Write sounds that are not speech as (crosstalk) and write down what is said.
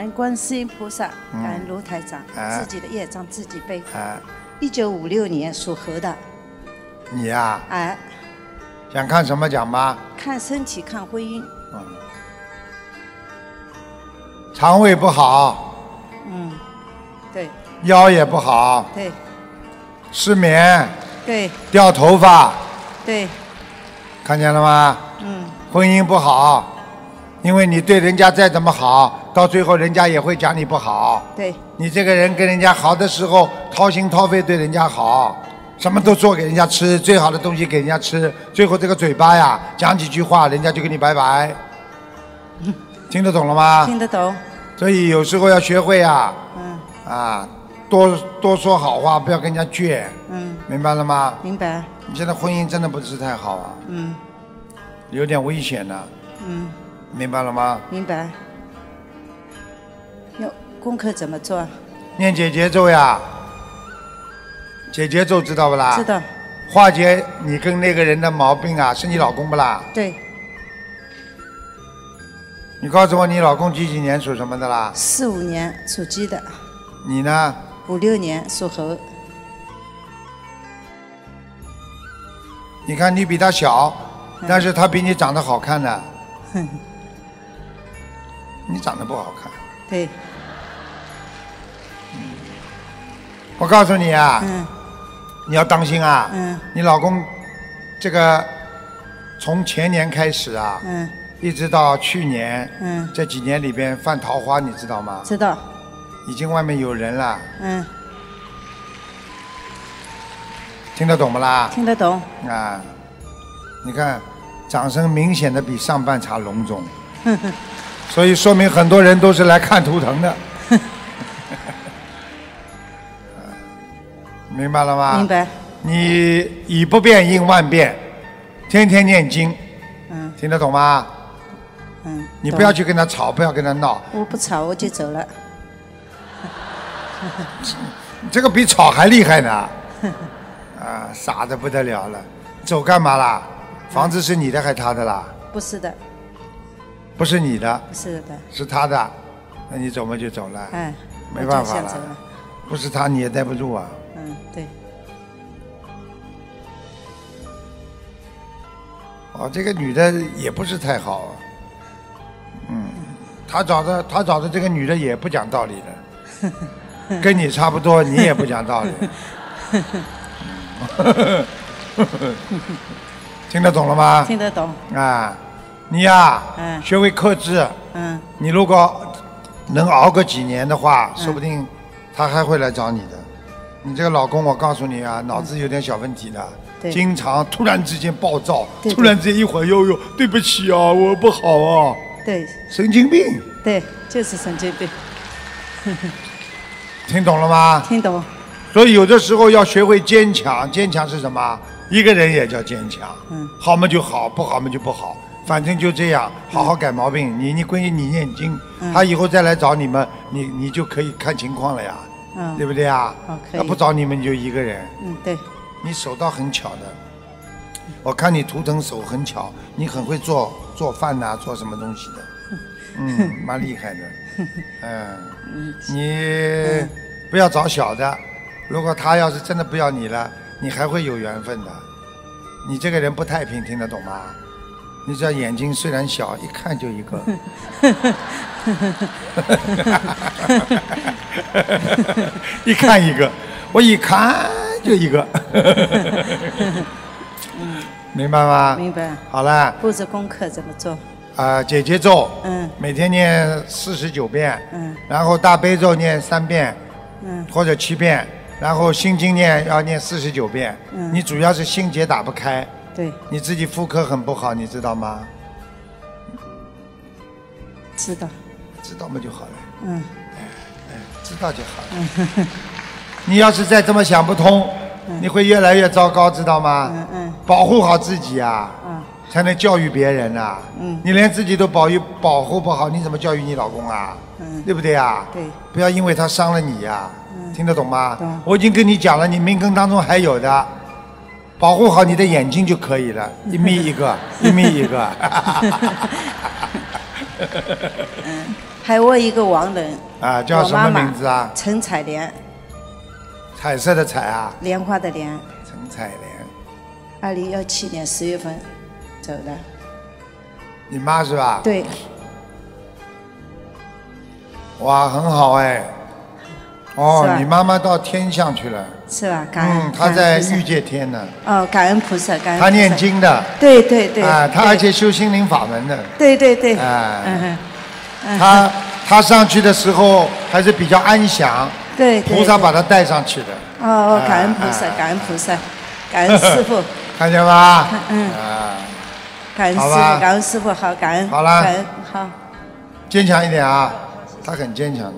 恩观世音菩萨，嗯。感恩卢台长，哎自己的业障自己背。啊，一九五六年属猴的，你呀、哎，想看什么讲吧？看身体看婚姻，嗯，肠胃不好，嗯，对。腰也不好，对。失眠，对。掉头发，对，看见了吗？嗯。婚姻不好，因为你对人家再怎么好，到最后人家也会讲你不好。对你这个人跟人家好的时候，掏心掏肺对人家好，什么都做给人家吃，最好的东西给人家吃，最后这个嘴巴呀，讲几句话，人家就跟你拜拜。(laughs) 听得懂了吗？听得懂，所以有时候要学会啊嗯啊，多多说好话，不要跟人家倔，嗯，明白了吗？明白，你现在婚姻真的不是太好啊，嗯有点危险呢，嗯，明白了吗？明白。要功课怎么做？念解结咒呀，解结咒知道不啦？知。道，化解你跟那个人的毛病啊，是你老公不啦？对，你告诉我，你老公几几年属什么的啦？四五年属鸡的，你呢？五六年属猴，你看你比他小，但是他比你长得好看呢。哼，(laughs) 你长得不好看。对，我告诉你啊，嗯。你要当心啊。嗯。你老公这个从前年开始啊，嗯。一直到去年嗯，这几年里边犯桃花，你知道吗？知道，已经外面有人了，嗯，听得懂不啦？听得懂，啊，你看，掌声明显的比上半场隆重，(laughs) 所以说明很多人都是来看图腾的。(laughs) 明白了吗？明。白，你以不变应万变，天天念经，嗯听得懂吗？嗯。你不要，去跟他吵，不要跟他闹，我不吵我就走了，(laughs) 这个比吵还厉害呢。(laughs) 啊，傻的不得了了，走干嘛啦？房子是你的还是他的啦？不是的，不是你的，是的，是他的，那你走嘛就走了，哎，没办法了。不是他你也待不住啊。嗯，对，哦，这个女的也不是太好啊，嗯，他找的他找的这个女的也不讲道理的，(laughs) 跟你差不多，你也不讲道理。(laughs) (laughs) 听得懂了吗？听得懂，啊，你呀、嗯。学会克制。嗯。你如果能熬个几年的话，说不定他还会来找你的。你这个老公，我告诉你啊，脑子有点小问题的，对。经常突然之间暴躁，对对。突然之间一会儿又又对不起啊，我不好啊，对。神经病，对，就是神经病，(laughs) (laughs) 听懂了吗？听懂，所以有的时候要学会坚强，坚强是什么？一个人也叫坚强，嗯。好嘛就好，不好嘛就不好，反正就这样，好好改毛病。你你闺女你念经，嗯。他以后再来找你们，你你就可以看情况了呀，嗯，对不对啊？哦可以。他不找你们你就一个人，嗯，对，你手倒很巧的，我看你图腾手很巧，你很会做做饭呐、做什么东西的，嗯，(laughs) 蛮厉害的，(laughs) 嗯，嗯。你不要找小的，如果他要是真的不要你了，你还会有缘分的。你这个人不太平，听得懂吗？你这眼睛虽然小，一看就一个。(laughs) 一看一个，我一看就一个。嗯 (laughs) 明白吗？明白。好了，布置功课怎么做？啊，姐姐咒，嗯每天念四十九遍，嗯然后大悲咒念三遍嗯或者七遍，然后心经念要念四十九遍。嗯你主要是心结打不开，对，你自己妇科很不好，你知道吗？知道，知道嘛就好了，嗯。知道就好了。你要是再这么想不通，你会越来越糟糕，知道吗？嗯嗯。保护好自己啊，嗯。才能教育别人呐、嗯。你连自己都保育保护不好，你怎么教育你老公啊？嗯。对不对啊？对，不要因为他伤了你呀、嗯。听得懂吗？懂。我已经跟你讲了，你命根当中还有的，保护好你的眼睛就可以了，一眯一个，(laughs) 一眯一个。(laughs) 还有我一个亡人，啊，叫什么名字啊？陈彩莲，彩色的彩啊，莲花的莲，陈彩莲。二零幺七年十月份走的。你妈是吧？对，哇，很好哎。是哦，你妈妈到天上去了。是吧？感恩。嗯，她在感恩菩萨欲界天呢。哦，感恩菩萨，感恩。她念。经的。对对对。啊，她而且修心灵法门的。对对对。哎嗯哼。嗯她她上去的时候还是比较安详，对对。菩萨把她带上去的。哦哦，感恩菩哎萨，哎感恩菩萨，感恩师傅，(laughs) 看见吗？嗯啊，感恩师傅，感恩师傅，好，感恩。好了感恩好。坚强一点啊，他很坚强的。